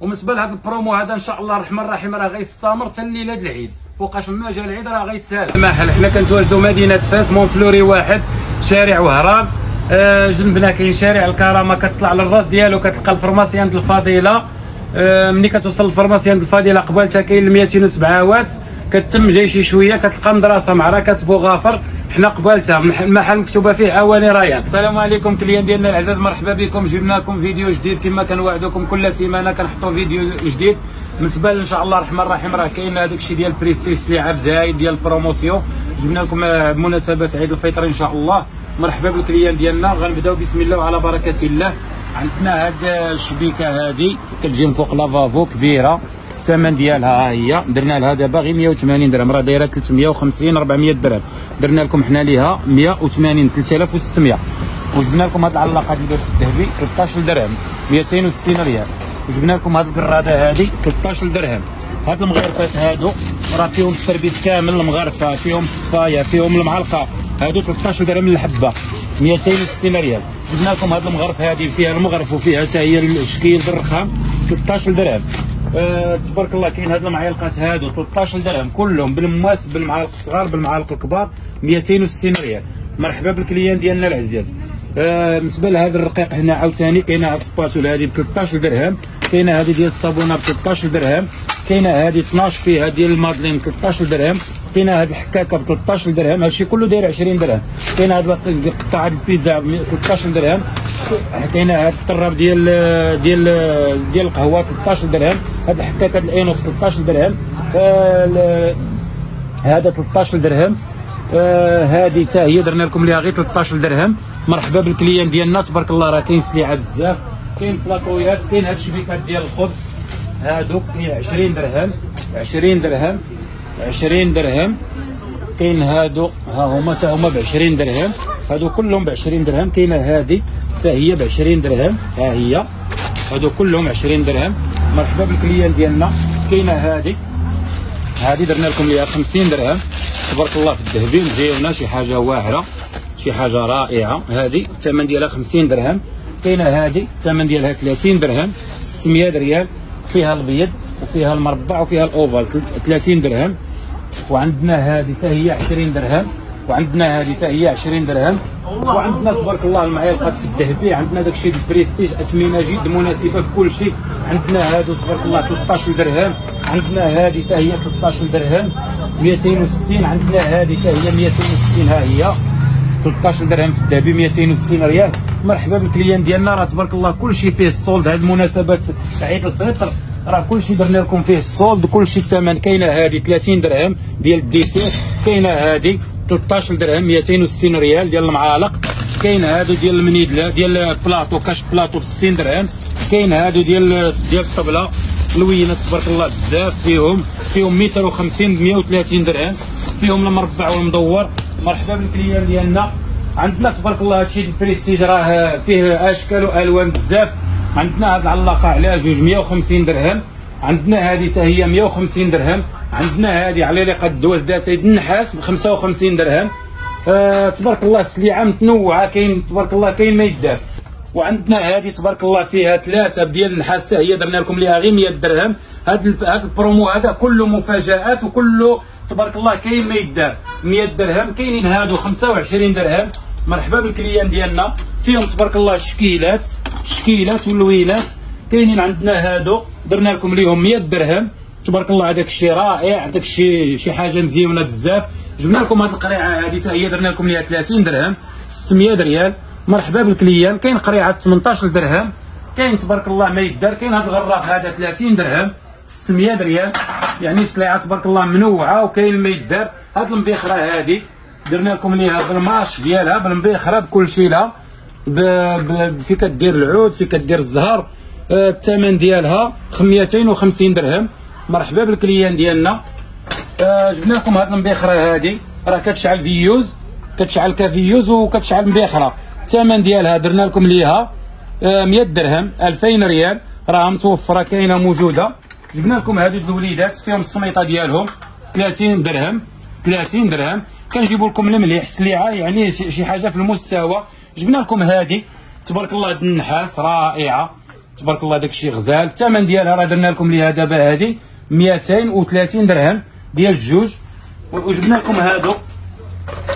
وبالنسبة لهذا البرومو هذا إن شاء الله الرحمن الرحيم راه غيستمر حتى الليلة د العيد. فوقاش ما جا العيد راه غيتسالى المحل حنا كنتواجدوا مدينة فاس مونفلوري واحد شارع وهران. آه جنبنا كاين شارع الكرامة كتطلع للراس ديالو كتلقى ال pharmacie د الفضيله آه ملي كتوصل لل pharmacie د الفضيله قبالتها كاين 207 وات كتم جاي شي شوية كتلقى مدرسة معركة بوغافر حنا قبالتها المحل مكتوبه فيه أواني ريان السلام عليكم clients ديالنا العزاز مرحبا بكم. جبنا لكم فيديو جديد كما كنوعدكم كل سيمانة كنحطوا فيديو جديد. بالنسبة إن شاء الله الرحمن الرحيم راه كاين هذاك الشيء ديال بريستيج لعب زايد ديال ال promotion. جبنا لكم بمناسبه عيد الفطر إن شاء الله. مرحبا بال clients ديالنا. غنبداو بسم الله وعلى بركة الله. عندنا هاد الشبيكة هادي كتجي من فوق lavabo كبيرة. الثمن ديالها. ها هي. درنا لها دابا غير 180 درهم. راه دايرة 350 400 درهم. درنا لكم حنا ليها 180 3600 وجبنا لكم هاد العلاقة ديال الذهبي 13 درهم 260 ريال. وجبنا لكم هاد القراده هادي 13 درهم هاد المغرفات هادو راه فيهم التربيت كامل المغرفه فيهم الصفاية فيهم المعلقة. هادو 13 درهم الحبة. 260 ريال. جبنا لكم هاد المغرف هادي فيها المغرف وفيها حتى هي الشكيل بالرخام. 13 درهم آه تبارك الله كاين هاد المعالقات هادو 13 درهم كلهم بالمواس بالمعالق الصغار بالمعالق الكبار 260 ريال. مرحبا بال clients ديالنا العزاز آه بالنسبة لهذا الرقيق هنا عاوتاني كاينة ال spatule هذه ب 13 درهم كاينة هذه ديال الصابونة ب 13 درهم كاينة هذه 12 فيها ديال ال madeleines 13 درهم كاينة هذه الحكاكة ب 13 درهم هادشي كله داير 20 درهم كاينة هذه قطعه البيتزا ب 13 درهم كاينة هذا الطراب ديال ديال ديال القهوة 13 درهم هذا الحكاكه ال inox 13 درهم آه هذا 13 درهم آه هذه حتى هي درنا لكم ليها غير 13 درهم. مرحبا بالكليان ديالنا تبارك الله راه كاين سليعة بزاف كاين بلاطويات كاين هاد الشبيكات ديال الخبز. هادوك كاين 20 درهم 20 درهم 20 درهم. كاين هادو ها هما حتى هما ب 20 درهم. هادو كلهم ب 20 درهم كاينة هادي. هي ب 20 درهم. ها هي. هادو كلهم 20 درهم. مرحبا بال clients ديالنا. كاينة هادي. هادي درنا لكم ليها 50 درهم. تبارك الله في الذهبي مزيونه شي حاجة واعره شي حاجة رائعة. هادي الثمن ديالها 50 درهم. كاينة هادي الثمن ديالها 30 درهم. 600 ريال. فيها البيض وفيها المربع وفيها ال ovale. 30 درهم. وعندنا هذه حتى هي 20 درهم. وعندنا هذه حتى هي 20 درهم. وعندنا تبارك الله المعالقات في الذهبي عندنا داك الشيء البريستيج اسمنه جد مناسبة في كل شيء. عندنا هادو تبارك الله 13 درهم. عندنا هذه حتى هي 13 درهم 260 عندنا هذه حتى هي 260 ها هي 13 درهم في الذهبي 260 ريال. مرحبا بال clients ديالنا. راه تبارك الله كل شيء فيه ال solde هذه المناسبات عيد الفطر راه كل شيء درنا لكم فيه ال solde كل شيء الثمن. كاينة هذه 30 درهم ديال ال dessert كاينة هذه 13 درهم 260 ريال ديال المعالق. كاين هادو ديال المنيدله ديال ال plateau cache plateau ب 60 درهم. كاين هادو ديال ديال الطبلة. لوينات تبارك الله بزاف. فيهم فيهم متر و50 130 درهم. فيهم المربع والمدور مرحبا بال clients ديالنا. عندنا تبارك الله هادشي البريستيج راه فيه أشكال وألوان بزاف. عندنا هاد العلاقة على جوج 150 درهم. عندنا هذه حتى هي 150 درهم. عندنا هذه علاقة الدواز ذات النحاس ب 55 درهم. آه تبارك الله السليعه متنوعه كاين تبارك الله كاين ما يدار. وعندنا هذه تبارك الله فيها ثلاثة ديال النحاس هي درنا لكم ليها غير 100 درهم. هذا هذا البرومو هذا كله مفاجآت وكله تبارك الله كاين ما يدار. 100 درهم كاينين هادو 25 درهم. مرحبا بال clients ديالنا. فيهم تبارك الله الشكيلات شكيلات واللوينات. كاينين عندنا هادو درنا لكم ليهم 100 درهم. تبارك الله هذاك الشيء رائع هذاك الشيء شي حاجة مزيونة بزاف. جبنا لكم هذه القريعة هذه حتى هي درنا لكم ليها 30 درهم 600 ريال. مرحبا بالكليان كاين قريعة 18 درهم كاين تبارك الله ما يدار كاين هذا الغراف هذا 30 درهم 600 ريال. يعني سلعه تبارك الله منوعة وكاين ما يدار. هاد المبيخره هذه درنا لكم ليها بالماش ديالها بالمبيخره بكل شيء لها في كدير العود في كدير الزهر آه، الثمن ديالها 250 درهم. مرحبا بالكليان ديالنا. آه جبنا لكم هاد المبيخره هادي. راه كتشعل veilleuse كتشعل ك veilleuse وكتشعل مبيخره الثمن ديالها درنا لكم ليها. آه 100 درهم 2000 ريال. راه متوفرة كاينة موجودة. جبنا لكم هادو الوليدات فيهم السميطه ديالهم. 30 درهم 30 درهم. كنجيبوا لكم المليح السليعه يعني شي حاجة في المستوى. جبنا لكم هادي. تبارك الله النحاس رائعة. تبارك الله داكشي غزال. الثمن ديالها راه درنا لكم ليها دابا هذه 230 درهم ديال الجوج. وجبنا لكم هادو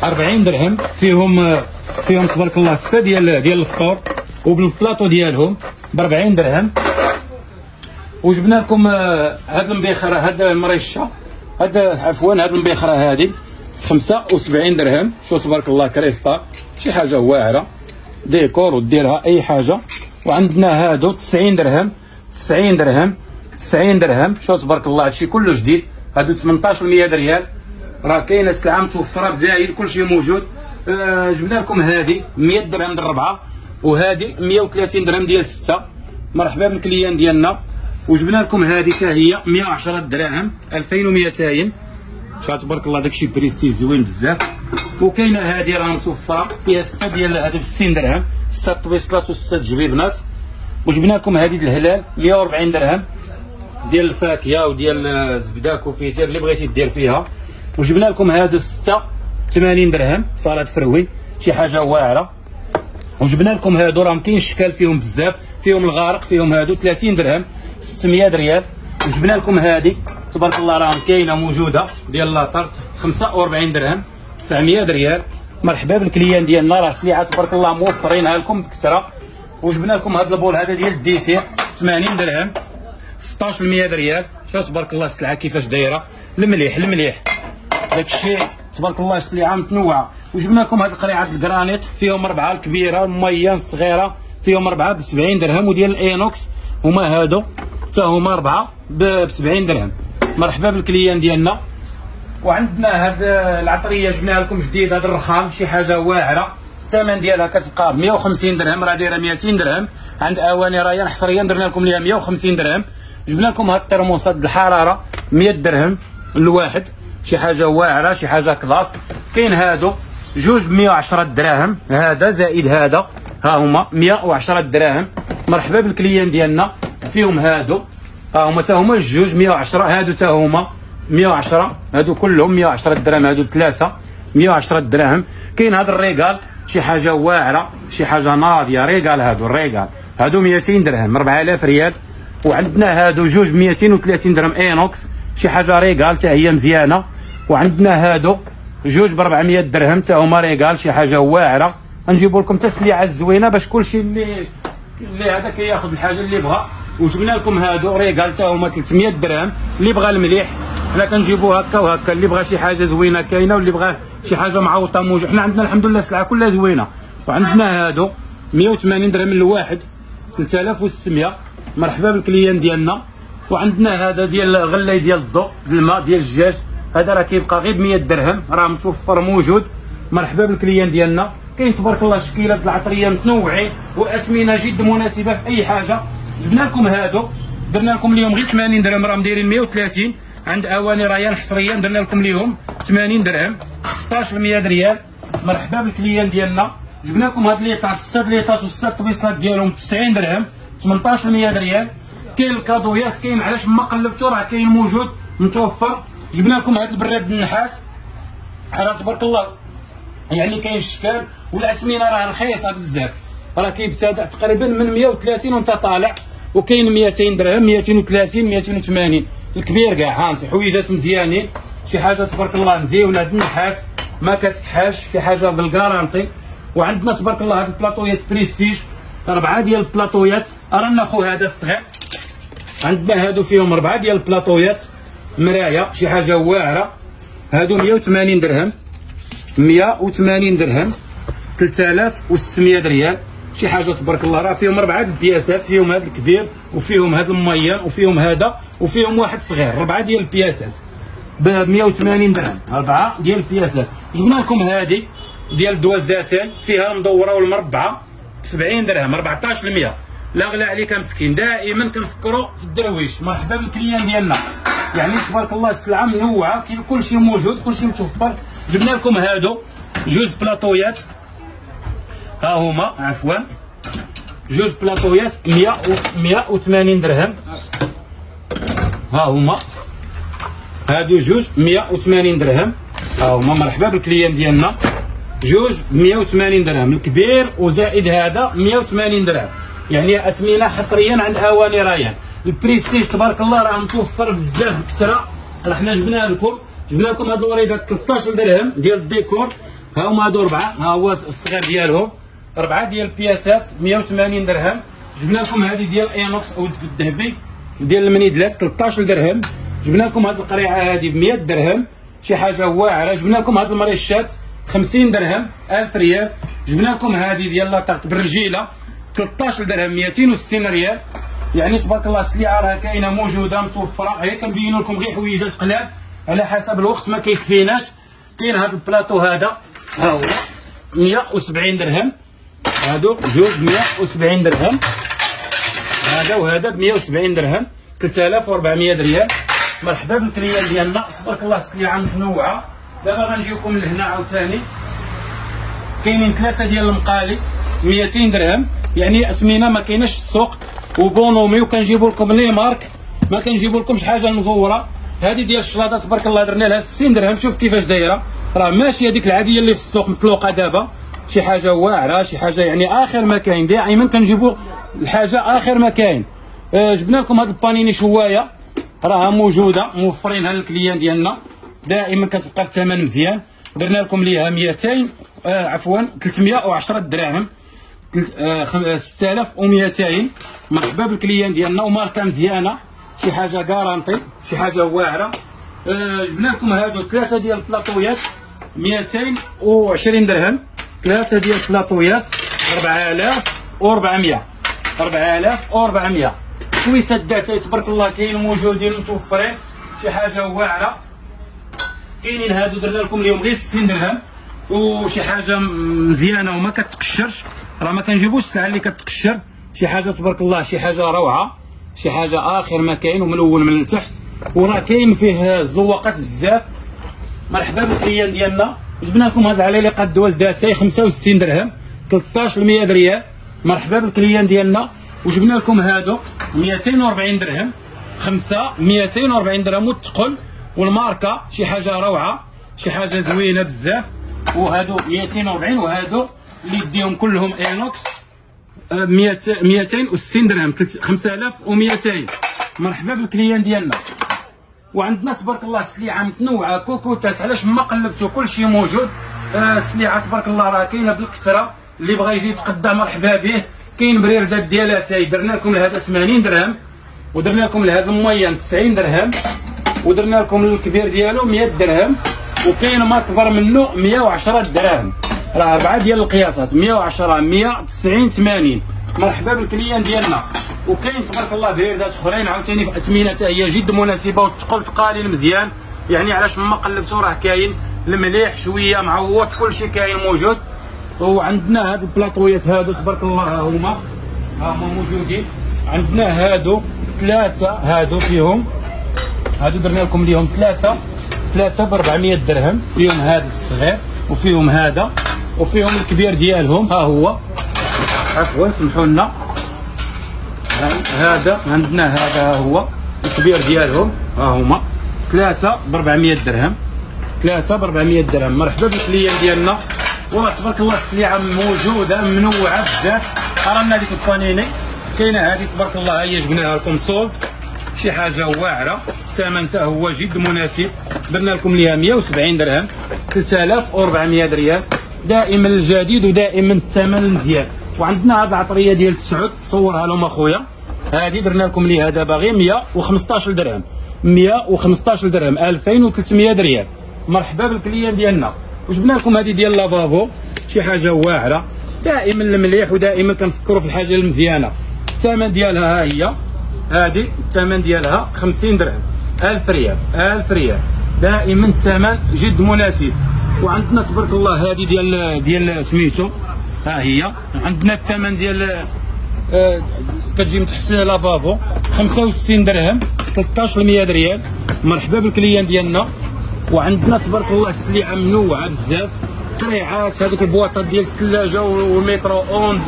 40 درهم. فيهم فيهم تبارك الله سته ديال ديال الفطور وبالبلاطو ديالهم ب 40 درهم. وجبنا لكم آه، هاد المبيخره هاد المريشة هاد عفوا هاد المبيخره هادي 75 درهم. شو تبارك الله كريستا شي حاجة واعرة. ديكور وديرها أي حاجة. وعندنا هادو 90 درهم 90 درهم. 90 درهم. شو تبارك الله هادشي كله جديد. هادو 18 100 ريال راه كاينة السلعه متوفره بزايد كلشي موجود. آه جبنا لكم هادي 100 درهم ديال الربعة. وهادي 130 درهم ديال السته مرحبا بال clients ديالنا. وجبنا لكم هذه حتى هي 110 دراهم 2200 شا تبارك الله داكشي بريستيج زوين بزاف. وكاينه هذه راه متوفره فيها ستة ديال هذا ب 60 درهم. ستة طويصلات وسته جبيبنات. وجبنا لكم هذه الهلال 140 درهم. ديال الفاكهة وديال الزبدة confiture اللي بغيتي دير فيها. وجبنا لكم هادو ستة 80 درهم salade fruits شي حاجة واعرة. وجبنا لكم هادو راهم كاين الشكال فيهم بزاف فيهم الغارق فيهم هادو 30 درهم 600 ريال. وجبنا لكم هذه تبارك الله راهم كاينة موجودة ديال la tarte 45 درهم 900 ريال. مرحبا بال clients ديالنا راه سلعه تبارك الله موفرينها لكم بكثرة. وجبنا لكم هذا ال bol هذا ديال ال dessert 80 درهم. 1600 ريال شوف تبارك الله السلعة كيفاش دايرة. المليح المليح. داك الشيء تبارك الله السلعة متنوعة. وجبنا لكم هاد القريعات الجرانيت فيهم أربعة الكبيرة ال moyenne الصغيرة فيهم أربعة ب 70 درهم وديال ال inox. هما هادو حتى هما أربعة ب 70 درهم. مرحبا بال clients ديالنا. وعندنا هاد العطرية جبناها لكم جديد هاد الرخام شي حاجة واعرة. الثمن ديالها كتبقى ب 150 درهم راه دايرة 200 درهم. عند أواني ريان حصريا درنا لكم ليها 150 درهم. جبنا لكم هاد الترموسات الحرارة 100 درهم الواحد شي حاجة واعرة شي حاجة classe. كاين هادو جوج ب 110 دراهم. هذا زائد هذا ها هما 110 دراهم. مرحبا بال clients ديالنا. فيهم هادو. ها هما حتى هما جوج 110 هادو حتى هما 110 هادو كلهم 110 درهم هادو ثلاثة 110 دراهم. كاين هذا الريغال. شي حاجة واعرة شي حاجة ناضية. ريغال هادو الريغال هادو 200 درهم 4000 ريال. وعندنا هادو جوج 230 درهم inox. شي حاجة ريغال حتى هي مزيانة. وعندنا هادو جوج ب 400 درهم حتى هما ريغال شي حاجة واعرة. غنجيبوا لكم تسليعة زوينة باش كلشي اللي اللي هذا كياخذ الحاجة اللي بغا. وجبنا لكم هادو ريغال حتى هما 300 درهم. اللي بغى المليح حنا كنجيبو هكا وهكا. اللي بغى شي حاجة زوينة كاينة واللي بغى شي حاجة معوطة موج حنا عندنا الحمد لله السلعة كلها زوينة. وعندنا هادو 180 درهم الواحد 3600 مرحبا بالكليان ديالنا. وعندنا هذا ديال غلاي ديال الضوء الماء ديال الدجاج. هذا راه كيبقى غير ب 100 درهم راه متوفر موجود. مرحبا بال clients ديالنا. كاين تبارك الله شكيلات العطرية متنوعين وأثمنة جد مناسبة في أي حاجة. جبنا لكم هادو. درنا لكم اليوم غير 80 درهم راهم دايرين 130 عند أواني ريان حصريا درنا لكم اليوم 80 درهم. 1600 ريال. مرحبا بالكليان ديالنا. جبنا لكم هاد les tasses 6 les tasses و 6 طبيصات ديالهم 90 درهم. 1800 ريال كاين الكادويات كاين علاش ما قلبتو راه كاين موجود متوفر. جبنا لكم هاد البراد النحاس. راه تبارك الله يعني كاين الشكال والاسمنه راه رخيصة بزاف. راه كيبتدا تقريبا من 130 وانت طالع وكاين 200 درهم 230 280 الكبير كاع ها أنت حويجات مزيانين. شي حاجة تبارك الله مزيونه هاد النحاس. ما كتكحالش شي حاجة بال garantie. وعندنا تبارك الله هاد البلاطويات بريستيج. اربعه ديال البلاطويات. رانا خو هذا الصغير. عندنا هادو فيهم اربعه ديال البلاطويات. مرايه شي حاجة واعرة. هادو 180 درهم. 180 درهم. 3600 ريال. شي حاجة تبارك الله. راه فيهم اربعه البياسات فيهم هذا الكبير وفيهم هذا الميان وفيهم هذا وفيهم واحد صغير. اربعه ديال البياسات ب 180 درهم. اربعه ديال البياسات جبنا لكم هذه ديال الدواز ذاتين فيها المدوره والمربعة. 70 درهم 14 100 لا غلا عليك مسكين دائما كنفكروا في الدرويش. مرحبا بالكليان ديالنا. يعني تبارك الله السلعة منوعه كاين كلشي موجود كلشي متوفر. جبنا لكم هادو جوج بلاطويات. ها هما عفوا. جوج بلاطويات 100 180 درهم. ها هما. هادو جوج 180 درهم. ها هما. مرحبا بالكليان ديالنا. جوج 180 درهم. الكبير وزائد هذا 180 درهم. يعني أثمنة حصريا عند اواني ريان البريستيج تبارك الله راه متوفر بزاف بكثرة. راه حنا جبنا لكم. جبنا لكم هاد الوريدات 13 درهم ديال الديكور. ها هما هادو أربعة. ها هو الصغير ديالهم. أربعة ديال البياسات 180 درهم. جبنا لكم هذه ديال inox أو الذهبي. ديال المنيدلات 13 درهم. جبنا لكم هذه القريعة هذه ب 100 درهم. شي حاجة واعرة. جبنا لكم هذه المريشات. 50 درهم 1000 ريال. جبنا لكم هذه ديال لاطاق بالرجيلة 13 درهم 260 ريال. يعني تبارك الله السلعة راه كاينة موجودة متوفرة. غير كنبينوا لكم غير حويجات قلال على حسب الوقت ما كيكفيناش. كاين هذا البلاطو هذا ها هو 170 درهم. هادو جوج 170 درهم. هذا وهذا ب 170 درهم 3400 ريال. مرحبا بالكليان ديالنا. تبارك الله السلعة متنوعة. دابا غنجيوكم لهنا عاوتاني. كاينين ثلاثة ديال المقالي 200 درهم. يعني أثمنة ما كايناش في السوق. وبونومي وكنجيبوا لكم لي مارك ما كنجيبوا لكمش حاجة مزورة. هذه ديال الشلاضه تبارك الله درنا لها 60 درهم. شوف كيفاش دايرة. راه ماشي هذيك العادية اللي في السوق مطلوقة دابا. شي حاجة واعرة شي حاجة يعني آخر ما كاين. دائما كنجيبوا الحاجة آخر ما كاين. آه جبنا لكم هذا ال panini شوايه راها موجودة موفرينها لل clients ديالنا. دائما كتبقى في ثمن مزيان. درنا لكم ليها 200 آه عفوا 310 دراهم 6200 آه، مرحبا بال clients ديالنا وماركة مزيانة. شي حاجة garantie شي حاجة واعرة. آه جبنا لكم هادو ثلاثة ديال البلاطويات 220 درهم. ثلاثة ديال البلاطويات 4400 4400 كويسات داتاي تبارك الله كاين موجودين متوفرين. شي حاجة واعرة. كاينين هادو درنا لكم اليوم غير 60 درهم وشي حاجة مزيانة وما كتقشرش. راه ما كنجيبوش الساعة اللي كتقشر. شي حاجة تبارك الله شي حاجة روعة شي حاجة آخر ما كاين وملون من التحت. وراه كاين فيه الزواقات بزاف. مرحبا بال clients ديالنا. جبنا لكم هاد العليقه الدواز داتاي 65 درهم 13 ريال مرحبا بالكليان ديالنا. وجبنا لكم هادو 240 درهم خمسة 240 درهم والثقل والماركة شي حاجة روعة شي حاجة زوينة بزاف. وهادو 240 وهادو اللي يديهم كلهم inox 260 درهم 5200 مرحبا بال clients ديالنا. وعندنا تبارك الله السلعه متنوعة كوكوتات علاش ما قلبتو؟ كلشي موجود. آه السلعه تبارك الله راه كاينة بالكثرة. اللي بغى يجي يتقدى مرحبا به. كاين بريردات ديالها تاي درنا لكم لهذا 80 درهم ودرنا لكم لهذا ال moyen 90 درهم. ودرنا لكم الكبير ديالو 100 درهم وكاين ما كبر منه 110 دراهم راه أربعة ديال القياسات 110 190 80 مرحبا بالكليان ديالنا. وكاين تبارك الله بريردات أخرين عاوتاني في أثمنة هي جد مناسبة وتقل تقاليل مزيان. يعني علاش ما قلبتو راه كاين المليح شوية معوض كلشي كاين موجود. وعندنا هاد البلاطويات هادو تبارك الله ها هما. ها هما موجودين. عندنا هادو ثلاثة هادو فيهم. هادو درنا لكم ليهم ثلاثة. ثلاثة ب 400 درهم. فيهم هذا الصغير وفيهم هذا وفيهم الكبير ديالهم. ها هو. عفوا سمحوا لنا. هذا عندنا هذا هو. الكبير ديالهم. ها هما. ثلاثة ب 400 درهم. ثلاثة ب 400 درهم. مرحبا بالكليان ديالنا. والله تبارك الله السلعة موجودة منوعة بزاف. قرانا ديك البانيني كاينة هذه تبارك الله هي جبناها لكم سولد شي حاجة واعرة. الثمن تاع هو جد مناسب درنا لكم ليها 170 درهم 3400 ريال دائما الجديد ودائما الثمن المزيان وعندنا هذه العطرية ديال تسعود صورها لهم أخويا. هذه درنا لكم ليها دابا غير 115 درهم. 115 درهم 2300 ريال مرحبا بالكليان ديالنا. وجبنا لكم هذه ديال لافافو. شي حاجة واعره دائما المليح ودائما كنفكروا في الحاجة المزيانة. الثمن ديالها ها هي. هذه الثمن ديالها 50 درهم. 1000 ريال 1000 ريال دائما الثمن جد مناسب. وعندنا تبارك الله هذه ديال ديال سميتو. ها هي. عندنا الثمن ديال آه كتجي متحسنه لافافو 65 درهم 1300 ريال. مرحبا بالكليان ديالنا. وعندنا تبارك الله السلعه منوعة بزاف. قريعات هذوك البواطات ديال الثلاجة والميكرو اوند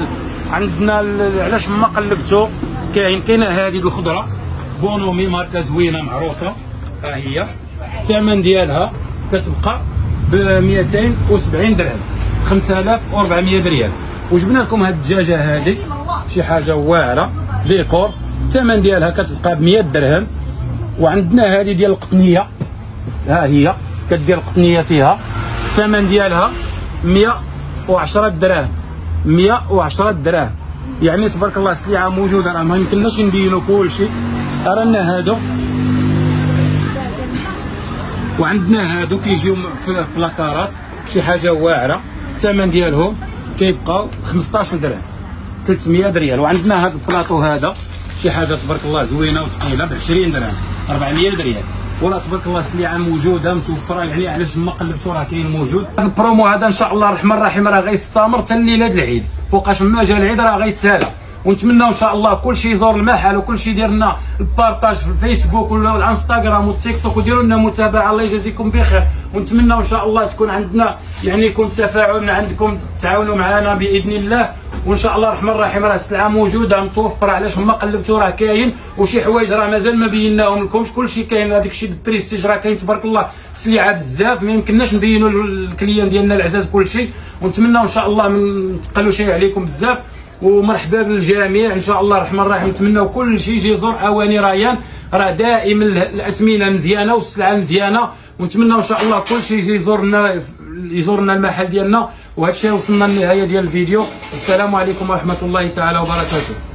عندنا علاش ما قلبتو؟ كاين كاينة هذه الخضرة. بونومي ماركه زوينه معروفة. ها هي. الثمن ديالها كتبقى ب 270 درهم 5400 ريال. وجبنا لكم هاد الدجاجة هذه شي حاجة واعرة ديكور الثمن ديالها كتبقى ب 100 درهم. وعندنا هذه ديال القطنية. ها هي كدير القطنية فيها. الثمن ديالها 110 دراهم 110 دراهم يعني تبارك الله السلعه موجودة راه ما يمكنناش نبينوا كل شيء رانا هادو. وعندنا هادو كيجيو في بلاكارات شي حاجة واعرة. الثمن ديالهم كيبقاو 15 درهم 300 ريال وعندنا هذا البلاطو هذا شي حاجة تبارك الله زوينة وثقيلة ب 20 درهم 400 ريال ولا تبارك الله السلعه موجودة متوفرة يعني علاش ما قلبتو راه كاين موجود. هذا البرومو هذا إن شاء الله الرحمن الرحيم راه غيستمر حتى ليله العيد. فوقاش ما جا العيد راه غيتسالى. ونتمنى إن شاء الله كل شيء يزور المحل وكل شيء يدير لنا ال partage في الفيسبوك ولا الإنستغرام والتيك توك وديروا لنا متابعة. الله يجازيكم بخير. ونتمنى إن شاء الله تكون عندنا يعني يكون تفاعل من عندكم تعاونوا معنا بإذن الله. وإن شاء الله الرحمن الرحيم راه السلعة موجودة متوفرة. علاش ما قلبتوا راه كاين؟ وشي حوايج راه مازال ما بيناهم لكمش كلشي كاين. هذاك الشيء بريستيج راه كاين تبارك الله. سلعه بزاف. ما يمكنناش نبينوا للكليان ديالنا العزاز كلشي ونتمنى إن شاء الله ما نتقلوا شيء عليكم بزاف. ومرحبا بالجميع. إن شاء الله الرحمن الرحيم. نتمنوا كل شيء يجي يزور أواني ريان. راه دائما الاثمنه مزيانة والسلعة مزيانة. ونتمنى إن شاء الله كل شيء يجي يزورنا يزورنا المحل ديالنا. وهذا الشيء وصلنا للنهاية ديال الفيديو. السلام عليكم ورحمة الله تعالى وبركاته.